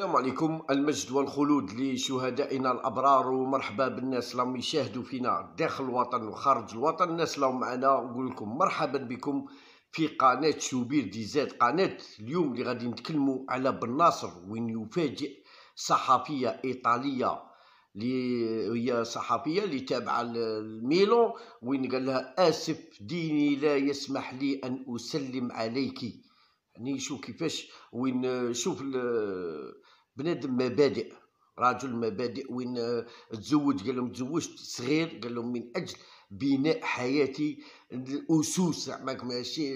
السلام عليكم المجد والخلود لشهدائنا الأبرار. ومرحبا بالناس اللي يشاهدوا فينا داخل الوطن وخارج الوطن. الناس اللي معنا نقول لكم مرحبا بكم في قناة شوبير دي زاد. قناة اليوم اللي غادي نتكلموا على بن ناصر وين يفاجئ صحفية إيطالية اللي هي صحفية اللي تابعة الميلون وين قال لها آسف ديني لا يسمح لي أن أسلم عليك. يعني شوف كيفاش وين شوف بنادم مبادئ رجل مبادئ وين تزوج قال لهم تزوجت صغير قال لهم من أجل بناء حياتي الاسس زعما ماشي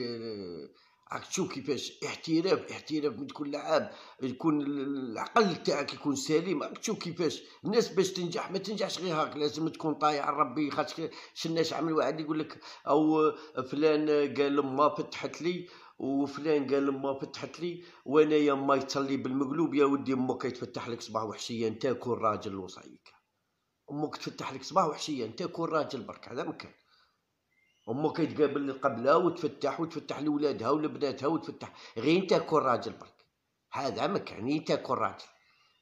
راك تشوف كيفاش احتراف احتراف من كل عام يكون العقل تاعك يكون سليم راك تشوف كيفاش الناس باش تنجح ما تنجحش غير هاك لازم تكون طايع ربي خاطر شناش عمل واحد يقول لك أو فلان قال ما فتحت لي وفلان قال ما فتحت لي وأنا يا ما يتصلي بالمقلوب يا ودي أمك يتفتح لك صباح وحشية انت كون راجل وصايك. أمك تفتح لك صباح وحشية انت كون راجل برك هذا مكان أمك يتقابل قبلها وتفتح وتفتح لولادها ولبناتها وتفتح غير انت كون راجل برك. هذا مكان انت كون راجل.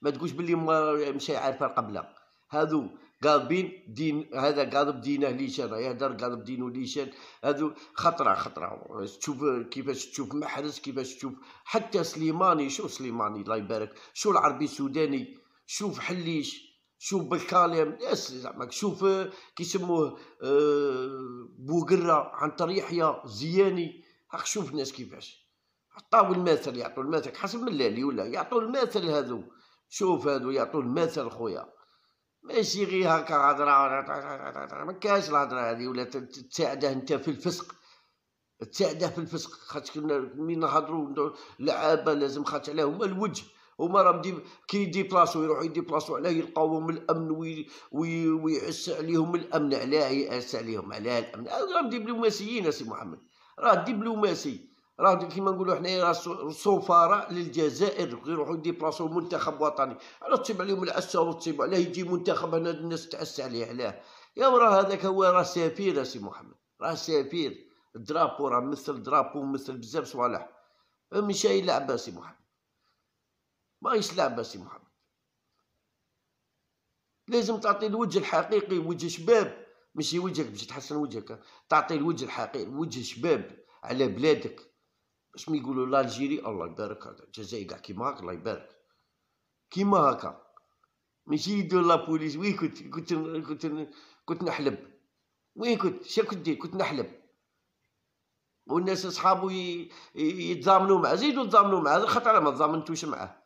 ما تقولش باللي ما مشي عارفة قبلها. هذو قاضبين دين هذا قاضب دينه ليشان يهدر قاضب دينه ليشان. هذو خطرة خطرة. تشوف كيفاش تشوف محرز كيفاش تشوف حتى سليماني. شو سليماني؟ الله يبارك. شو العربي السوداني؟ شوف حليش شوف بالكاليم ناس زعما شوف كيسموه آه، بوقرة عن طريق يحيى زياني. هاك شوف الناس كيفاش. عطاو المثل يعطوا المثل. حسب من اللي ولا يعطوا المثل هذو. شوف هذو يعطوا المثل خويا. ماشي غير هكا هضرة ما كاش الهضرة هذه ولا تساعده أنت في الفسق. تساعده في الفسق. خاطر مين نهضروا لعابة لازم خاطر عليه هما الوجه. هما راه مدي كي يديبلاصو يروحوا يديبلاصو عليه يلقاوهم الأمن وي وي ويعس عليهم الأمن. علاه يعس عليهم علاه الأمن. راه دبلوماسيين سي محمد. راه دبلوماسي. راه كيما نقولوا حنايا سفراء للجزائر يروحوا يديبلاصوا منتخب وطني. على تصيب عليهم العسه وتصيب عليه يجي منتخب هنا الناس تعس عليه علاه. يا راه هذاك هو راه سفير سي محمد راه سفير. drapeau راه مثل drapeau مثل بزاف صوالح. مشى يلعب سي محمد. ما لعبة سي محمد. لازم تعطي الوجه الحقيقي وجه شباب. ماشي وجهك باش تحسن وجهك. تعطي الوجه الحقيقي وجه شباب على بلادك. باش ما يقولوا l'Algérie الله يبارك الجزائر كاع كيما هكا الله يبارك كيما هكا ماشي يدير la police وين كنت كنت كنت كنت نحلب وين كنت شا كنت دير كنت نحلب والناس اصحابو يتضامنوا معاه زيدوا تضامنوا معاه خاطر ما تضامنتوش معاه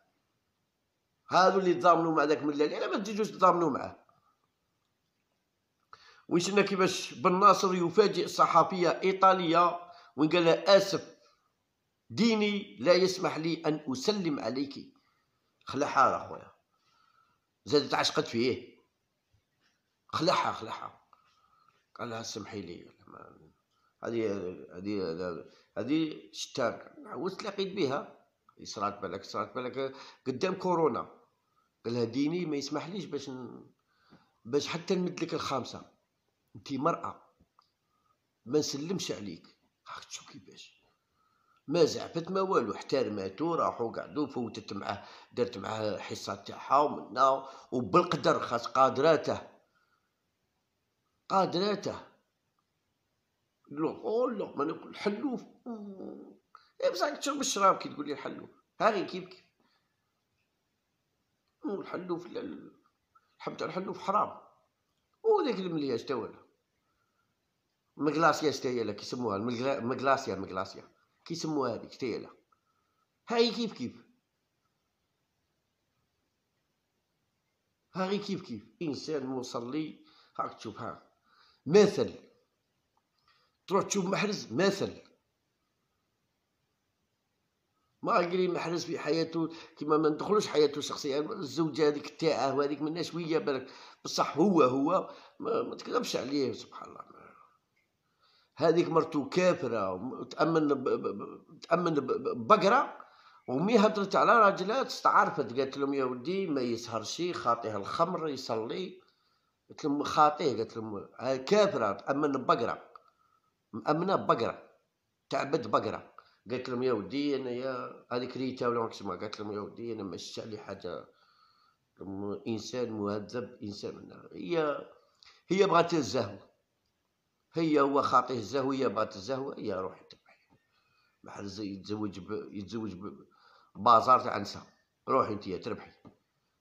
هادو اللي تضامنوا مع داك من الليل ما تجيوش تضامنوا معاه وين شفنا كيفاش بن ناصر يفاجئ صحفيه ايطاليه وين قال اسف ديني لا يسمح لي أن أسلم عليك. خلعها أخويا. زادت عشقت فيه. خلعها خلعها قال لها سمحي لي. هذه هذه هذه شتاك عاودت تلاقيت بها. صرات بالك صرات بالك. قدام كورونا. قال لها ديني ما يسمحليش باش باش حتى نمد لك الخامسه انت مرأة. ما نسلمش عليك. تشوف كيفاش ما زعفت ما والو احترماتو راحو قعدو فوتت معاه درت معاه حصة تاعها ومنا وبالقدر خاص قادراته قادراته. لو لا ما نقول حلوف إيه بصح تشرب الشراب كي تقول لي الحلوف هاغي كيف كيف؟ الحلوف الحب تاع الحلوف حرام. وداك الملياج تا ولا. مغلاسيا ستايلا كيسموها المغلاسيا مغلاسيا. كيسموها هذيك تيلا. هاي كيف كيف؟ هاي كيف كيف؟ إنسان مصلي هاك تشوف ها. مثل. تروح تشوف محرز مثل. ما قري محرز في حياته كيما ما ندخلوش حياته الشخصيه الزوجة هذيك تاعه وهذيك منا شوية بالك. بصح هو هو ما, ما تكذبش عليه سبحان الله. هذيك مرتو كافرة تأمن تأمن بقرة ومي هدرت على راجلها استعرفت قالت لهم يا ودي ما يسهرش خاطيه الخمر يصلي. قلت لهم خاطيه قالت لهم كافرة تأمن بقرة. مأمنة بقرة تعبد بقرة. قالت لهم يا ودي انايا هذيك ريتا ولا ما قالت لهم يا ودي أنا ما شفتش عليه حاجة. إنسان مهذب إنسان هي هي بغات الزهو. هي هو خاطيه الزهو هي بغات الزهو روحي تبعي. بحال يتزوج ب... يتزوج بازار تاع نساء. روحي انتيا تربحي.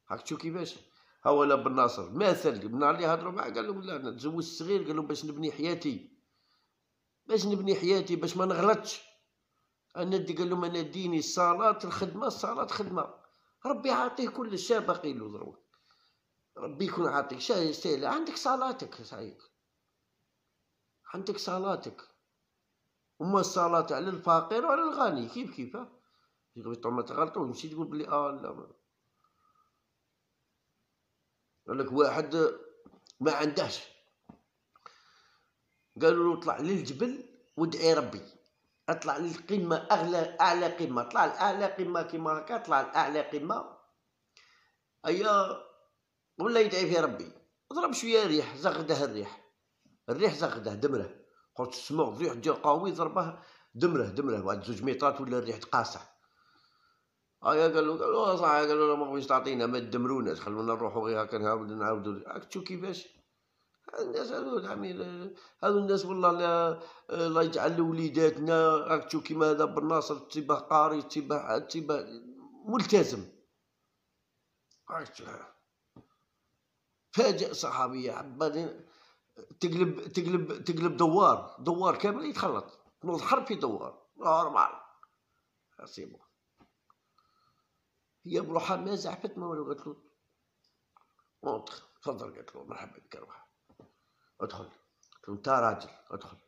هاك تشوف كيفاش؟ ها هو بن ناصر مثل من اللي هضروا معاه قال لهم لا نتزوج الصغير قال لهم باش نبني حياتي. باش نبني حياتي باش ما نغلطش. أنا دي قال لهم أنا ديني الصلاه الخدمة الصلاه خدمة. ربي عاطيه كل شيء باقي له ضروري. ربي يكون عاطيك. يستاهل عندك صلاتك سعيد عندك صلاتك وما الصلاة على الفقير وعلى الغني كيف كيف؟ يقول ما تغلطوا مشي تقول بلي آه لا. يقول لك واحد ما عندهش. قالوا له طلع للجبل وادعي ربي. اطلع للقمة أغلى أعلى قمة. طلع لأعلى قمة كيما هكا طلع لأعلى قمة. ايا ولا يدعي في ربي. ضرب شوية ريح زغده الريح. الريح زغده دمره. قلت سمع الريح جا قوي ضربه دمره دمره. بعد زوج ميطات ولا الريح تقاسح هيا قالوا قالوا صح قالوا ما بغيتش تعطينا ما تدمروناش خلونا نروحوا غير هكا نعاودو. نعاودو تشوف كيفاش؟ الناس هذو العميل هذو الناس والله لا لا يجعل لوليداتنا راك تشوف كيما هذا بالناصر تباه قاري تباه تباه ملتزم. راك تشوف. فاجئ صحابية بعدين تقلب تقلب تقلب دوار دوار كامل يتخلط. نوض حرب في دوار. نورمال. سي هي بروحها ما زعفت ما والو قالت له. اونتر تفضل قالت له. مرحبا بك روح. ادخل. قلت له انت راجل. ادخل.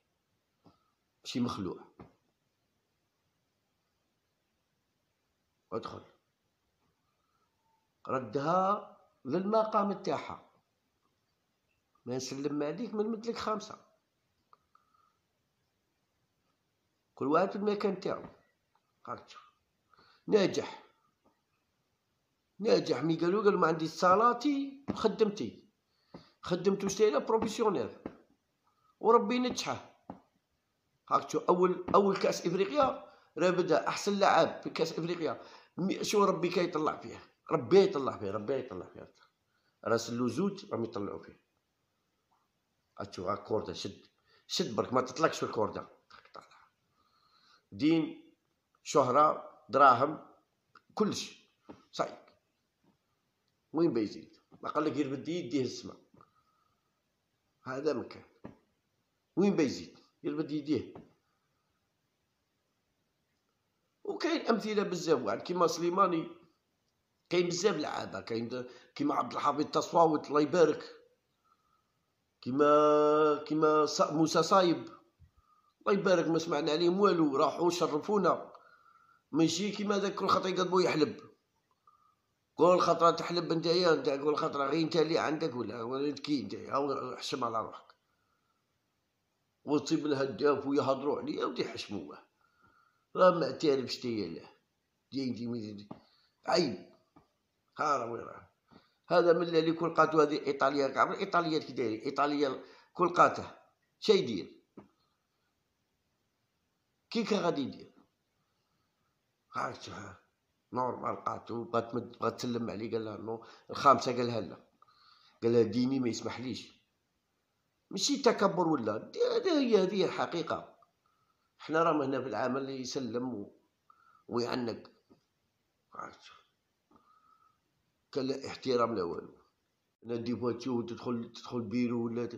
ماشي مخلوع. ادخل. ردها للمقام تاعها ما نسلم عليك من مثلك خمسة. كل واحد في المكان تاعو. هاك ناجح. ناجح. مي قالوا قالوا ما عندي صلاتي خدمتي. خدمتو شتيلا بروفيسيونيل وربي نجحه. هاك أول أول كأس إفريقيا راه بدأ أحسن لاعب في كأس إفريقيا. شو ربي كيطلع فيه ربي يطلع فيه ربي يطلع فيه راس اللوزوت راهم يطلعوا فيه اتشوف الكورده شد شد برك ما تطلقش في الكورده دين شهرة دراهم كلش. صعيب وين بيزيد ما قال لك غير بدي يديه السماء هذا مكان وين بيزيد غير بدي يديه. وكاين أمثلة بزاف. واحد كيما سليماني كاين بزاف لعابة. كاين كيما عبد الحفيظ تصواوت الله يبارك. كيما كيما موسى صايب. الله يبارك ما سمعنا عليهم والو. راحوا شرفونا. ماشي كيما داك كل خطره يقضبو يحلب كل خطره تحلب نتايا انت كل خطره غير انت اللي عندك ولا ولا كي نتايا حشم على روحك. وتصيب الهداف ويهضروا عليه ودي حشموه راه معترف شتي له دي عيب. ها راه وين راه هذا من اللي كل قاتو هذه إيطاليا كاع إيطاليا كي داير؟ إيطاليا كل قاته شا يدير؟ كي كا غادي يدير؟ هاك نورمال قاتو بغات بغات تسلم عليه. قال لها نو الخامسة قالها لا. قال لها ديني ما يسمحليش. ماشي تكبر ولا؟ هذه هي هذه الحقيقة. حنا رانا هنا في العمل يسلم ويعنق. كان احترام لا والو. نادي فواتور تدخل تدخل بيرو ولا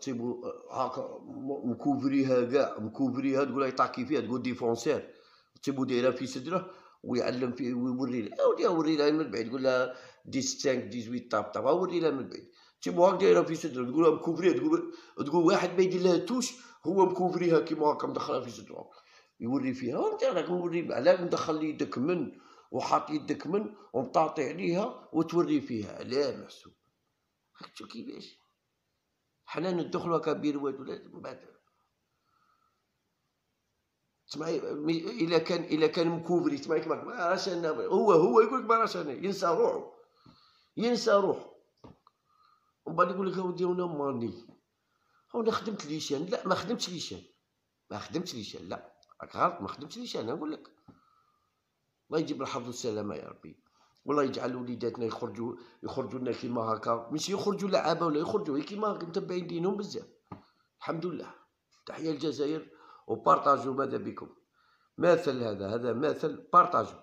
تصيبو هاكا مكوفريها كاع مكوفريها تقول يطاكي فيها تقول ديفونسير. تصيبو دايرها في صدره ويعلم فيه ويوري لها. ودي وري لها من بعيد تقول لها 15 18 طاب طاب وري لها من بعيد. تيبو هاك دايرها في صدره تقول لها مكوفريها تقول تقول واحد ما يدير لها توش هو مكوفريها كيما هاكا مدخلها في صدره. يوري فيها. وانت راك موري علاش مدخل يدك من وحاط يدك من ومطاطي عليها وتوري فيها. لا محسوب تشوف كيفاش؟ حنا ندخلوا كبير واد ولا من بعد. تسمعي إلا كان إلا كان مكوفري تسمعي كما ما راش أنا هو هو يقول لك ما راش أنا ينسى روحه ينسى روحه. ومن بعد يقول لك اودي أنا ماني. أنا خدمت ليشان لا ما خدمتش ليشان ما خدمتش ليشان لا راك غلط ما خدمتليش أنا؟ نقول لك. الله يجيب الحظ والسلامه يا ربي. والله يجعل وليداتنا يخرجوا يخرجوا لنا كيما هكا. ماشي يخرجوا لعابة ولا يخرجوا كيما متبعين دينهم بزاف. الحمد لله. تحية الجزائر وبارطاجوا ماذا بكم؟ مثل هذا هذا مثل بارطاجوا.